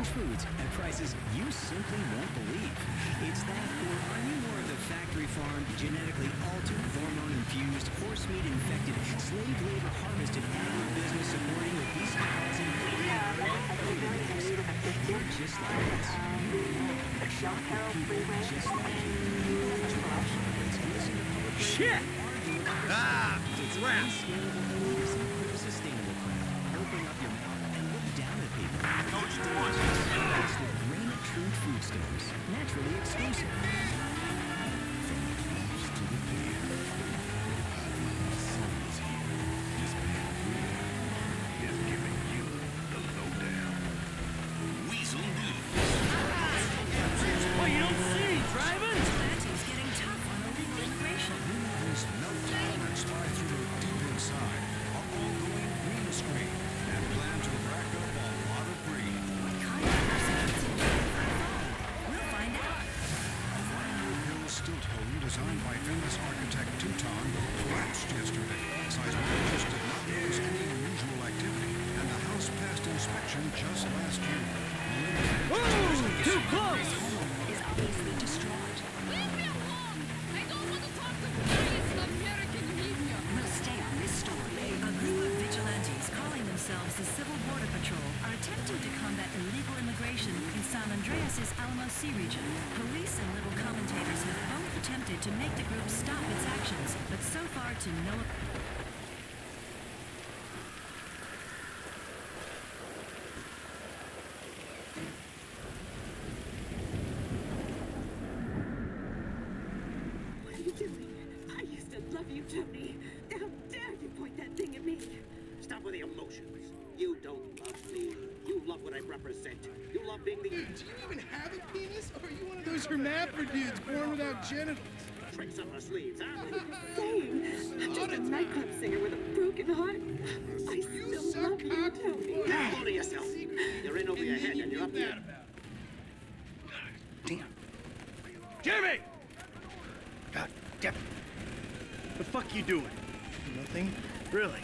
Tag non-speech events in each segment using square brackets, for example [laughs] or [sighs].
Strange foods at prices you simply won't believe. It's that, or are you more of the factory farmed, genetically altered, hormone-infused, horse meat infected, slave labor harvested agribusiness supporting obesity causing You're just like us. Shit! Ah, crap! Sustainable crap. Open up your mouth and look down at people. Coach one. Naturally exclusive. Region. Police and little commentators have both attempted to make the group stop its actions, but so far to no represent. You love being the Do you even have a penis? Or are you one of those hermaphrodites born without genitals? tricks up our sleeves, huh? [laughs] Same. I'm just a nightclub singer with a broken heart. I still suck love you, Tony. hold to yourself. You're in over your head and you're up feel here. about it. Damn. Jimmy! God damn it. The fuck you doing? Nothing. Really?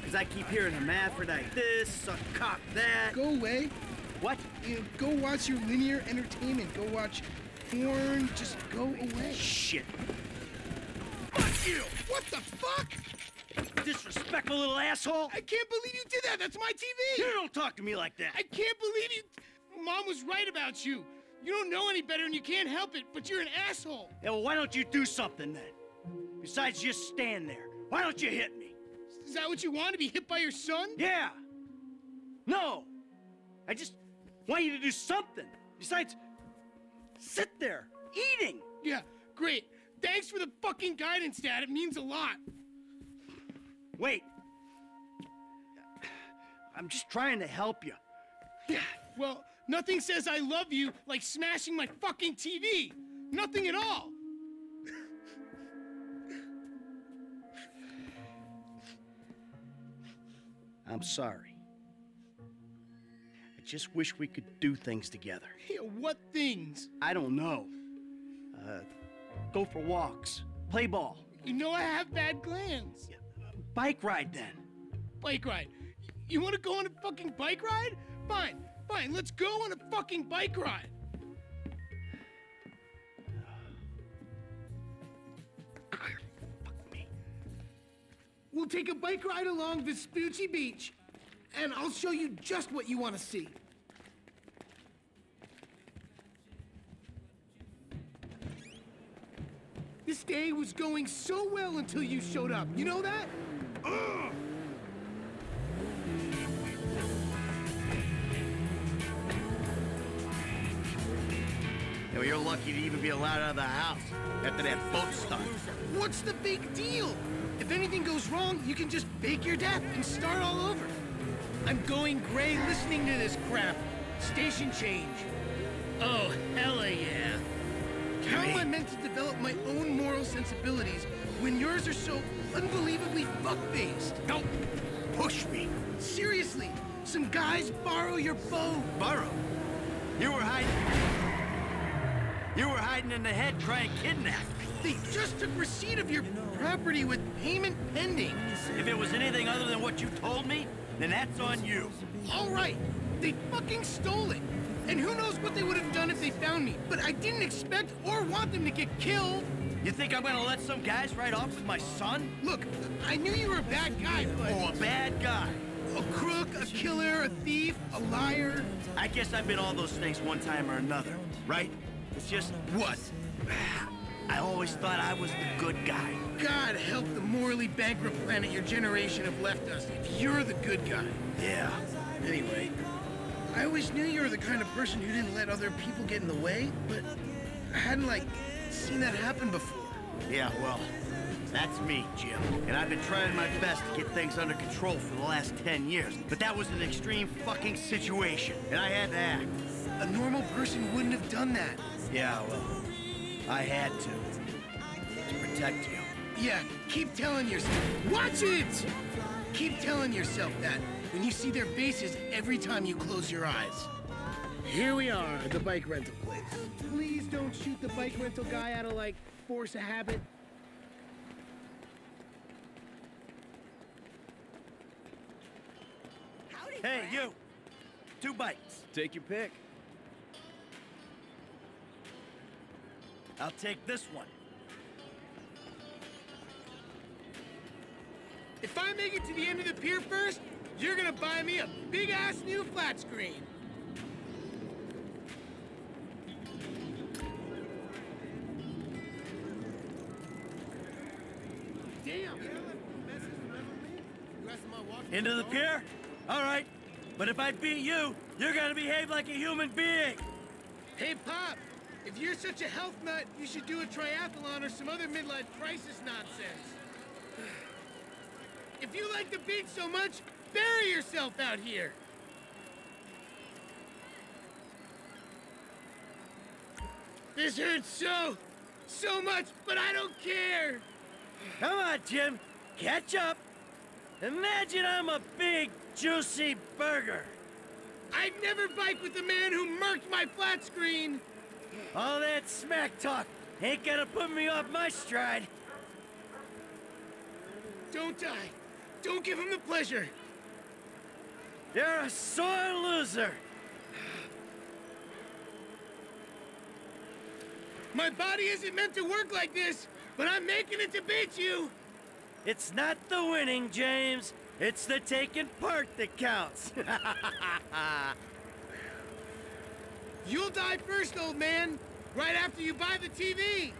Because I keep hearing hermaphrodite this, suck cock that. Go away. What? You know, go watch your linear entertainment. Go watch porn. Just go away. Shit. Fuck you! What the fuck? Disrespectful little asshole. I can't believe you did that. That's my TV. You don't talk to me like that. I can't believe you. Mom was right about you. You don't know any better and you can't help it, but you're an asshole. Yeah, well, why don't you do something then? Besides just stand there. Why don't you hit me? Is that what you want to be hit by your son? Yeah. No. I just want you to do something. Besides, sit there eating. Yeah, great. Thanks for the fucking guidance, Dad. It means a lot. Wait. I'm just trying to help you. Yeah, [sighs] Well, nothing says I love you like smashing my fucking TV. Nothing at all. I'm sorry. I just wish we could do things together. [laughs] Yeah, what things? I don't know. Uh, go for walks, play ball, You know I have bad glands. bike ride then. Bike ride. You want to go on a fucking bike ride? Fine, fine. Let's go on a fucking bike ride. Fuck me. We'll take a bike ride along Vespucci Beach, and I'll show you just what you want to see. This day was going so well until you showed up. You know that? Ugh! You're lucky to even be allowed out of the house after that boat stunt. What's the big deal? If anything goes wrong, you can just fake your death and start all over. I'm going gray listening to this crap. Station change. Oh, hella yeah. How am I meant to develop my own moral sensibilities when yours are so unbelievably fuck-faced? Don't push me. Seriously, some guys borrow your bow. Borrow? You were hiding. You were hiding in the head trying to kidnap me. They just took receipt of your property with payment pending. If it was anything other than what you told me, then that's on you. All right, they fucking stole it. And who knows what they would have done if they found me. But I didn't expect or want them to get killed. You think I'm gonna let some guys ride off with my son? Look, I knew you were a bad guy, but... Oh, a bad guy. A crook, a killer, a thief, a liar. I guess I've been all those things one time or another, right? It's just... What? I always thought I was the good guy. God help the morally bankrupt planet your generation have left us if you're the good guy. Yeah. Anyway, I always knew you were the kind of person who didn't let other people get in the way, but I hadn't, like, seen that happen before. Yeah, well, that's me, Jim. And I've been trying my best to get things under control for the last 10 years. But that was an extreme fucking situation, and I had to act. A normal person wouldn't have done that. Yeah, well, I had to. To protect you. Yeah, keep telling yourself. Watch it! Keep telling yourself that when you see their faces every time you close your eyes. Here we are at the bike rental place. Please don't shoot the bike rental guy out of, like, force of habit. Hey, you! Two bikes. Take your pick. I'll take this one. If I make it to the end of the pier first, you're gonna buy me a big-ass new flat screen. Damn! Into the pier? All right. But if I beat you, you're gonna behave like a human being. Hey, Pop! If you're such a health nut, you should do a triathlon or some other midlife crisis nonsense. [sighs] If you like the beach so much, bury yourself out here! This hurts so, so much, but I don't care! Come on, Jim. Catch up. Imagine I'm a big, juicy burger. I'd never bike with the man who murked my flat screen! All that smack talk ain't gonna put me off my stride. Don't die. Don't give him the pleasure. You're a sore loser. My body isn't meant to work like this, but I'm making it to beat you. It's not the winning, James. It's the taking part that counts. [laughs] You'll die first, old man. Right after you buy the TV.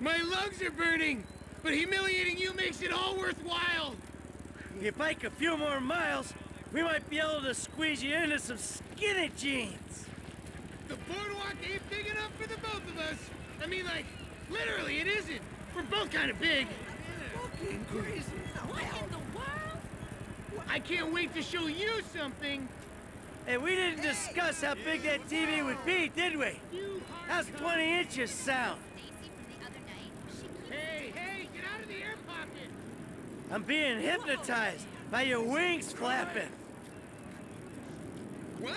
My lungs are burning, but humiliating you makes it all worthwhile. If you bike a few more miles, we might be able to squeeze you into some skinny jeans. The boardwalk ain't big enough for the both of us. I mean, like, literally, it isn't. We're both kind of big. Fucking crazy. What in the world? I can't wait to show you something. Hey, we didn't discuss how big that TV would be, did we? How's 20 inches sound? Hey, hey, get out of the air pocket. I'm being hypnotized by your wings flapping. Wow.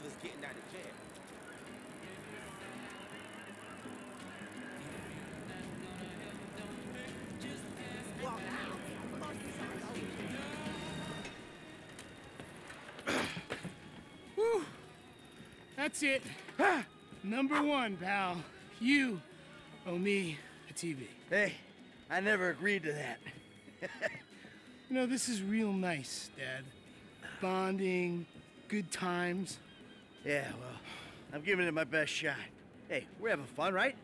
Brother's getting out of jail. Whew. That's it. Number one, pal. You owe me a TV. Hey, I never agreed to that. [laughs] You know, this is real nice, Dad. Bonding, good times. Yeah, well, I'm giving it my best shot. Hey, we're having fun, right?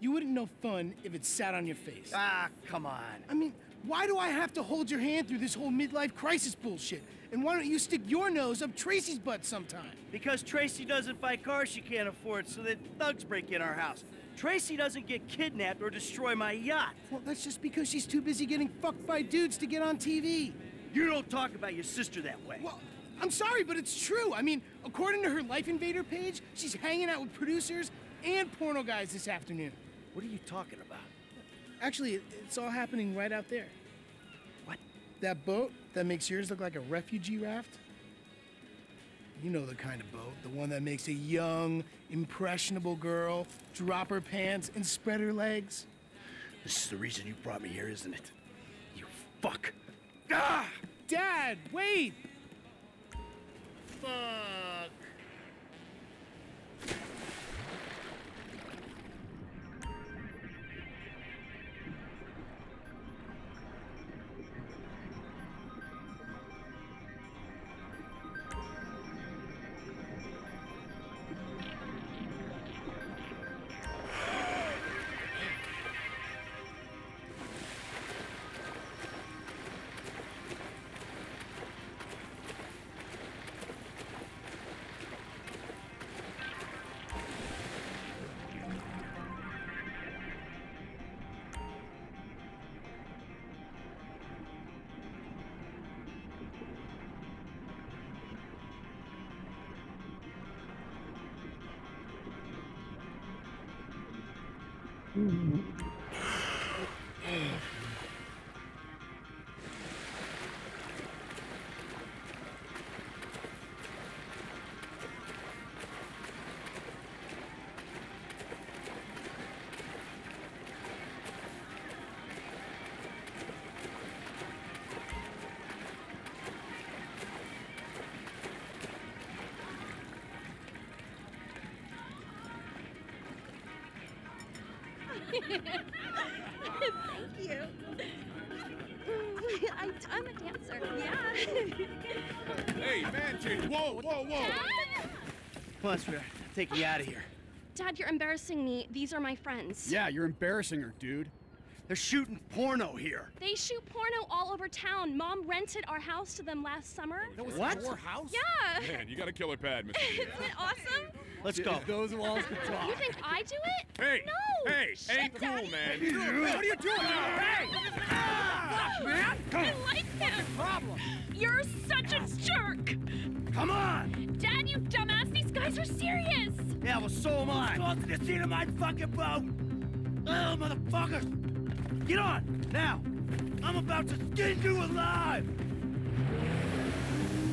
You wouldn't know fun if it sat on your face. Ah, come on. I mean, why do I have to hold your hand through this whole midlife crisis bullshit? And why don't you stick your nose up Tracy's butt sometime? Because Tracy doesn't buy cars she can't afford, so that thugs break in our house. Tracy doesn't get kidnapped or destroy my yacht. Well, that's just because she's too busy getting fucked by dudes to get on TV. You don't talk about your sister that way. Well, I'm sorry, but it's true. I mean, according to her Life Invader page, she's hanging out with producers and porno guys this afternoon. What are you talking about? Actually, it's all happening right out there. What? That boat that makes yours look like a refugee raft? You know the kind of boat, the one that makes a young, impressionable girl drop her pants and spread her legs. This is the reason you brought me here, isn't it? You fuck. Ah! Dad, wait! Super! Fuck. Thank you. I, I'm a dancer. Yeah. Hey, man, change. Whoa, whoa, whoa. Come on, sweetheart. Take you out of here. Dad, you're embarrassing me. These are my friends. Yeah, you're embarrassing her, dude. They're shooting porno here. They shoot porno all over town. Mom rented our house to them last summer. That was What? your house? Yeah. Man, you got a killer pad, Mr. [laughs] Isn't it awesome? Let's go. Those walls can talk. You think I do it? Hey, No. hey, Shit, ain't cool, Daddy. man. What are you doing? Hey! Fuck, ah, man! I like him. Problem. You're such a jerk. Come on! Dad, you dumbass. These guys are serious. Yeah, well, so am I. Go to the scene of my fucking boat! Oh, motherfuckers! Get on, now! I'm about to skin you alive!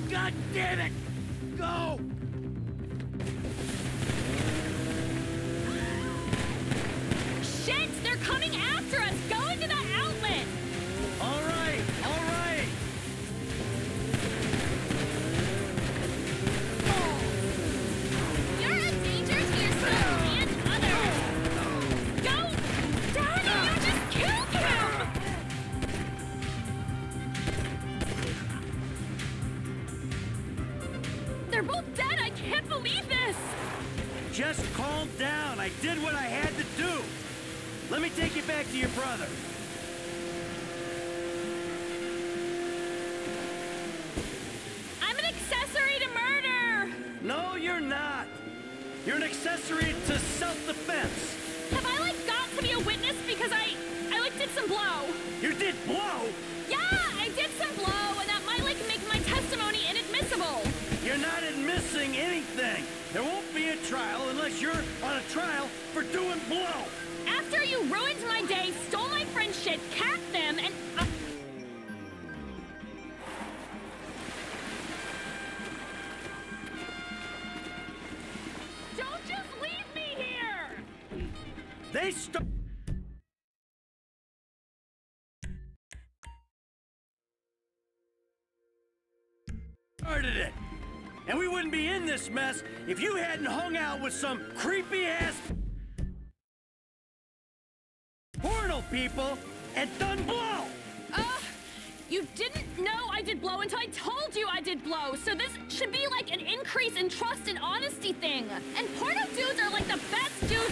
God damn it! Go! You're an accessory to self-defense. Have I like got to be a witness because I I like did some blow? You did blow. Yeah, I did some blow, and that might like make my testimony inadmissible. You're not admitting anything. There won't be a trial unless you're on a trial for doing blow. After you ruined my day, stole my friend's shit, capped them, and uh, They st- started it. And we wouldn't be in this mess if you hadn't hung out with some creepy ass porno people and done blow. Uh, you didn't know I did blow until I told you I did blow. So this should be like an increase in trust and honesty thing. And porno dudes are like the best dudes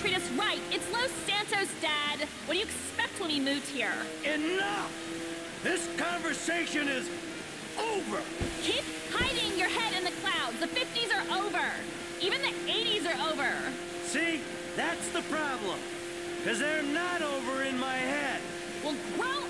treat us right. It's Los Santos, Dad. What do you expect when we moved here? Enough! This conversation is over! Keep hiding your head in the clouds. The 50s are over. Even the 80s are over. See? That's the problem. Because they're not over in my head. Well, grow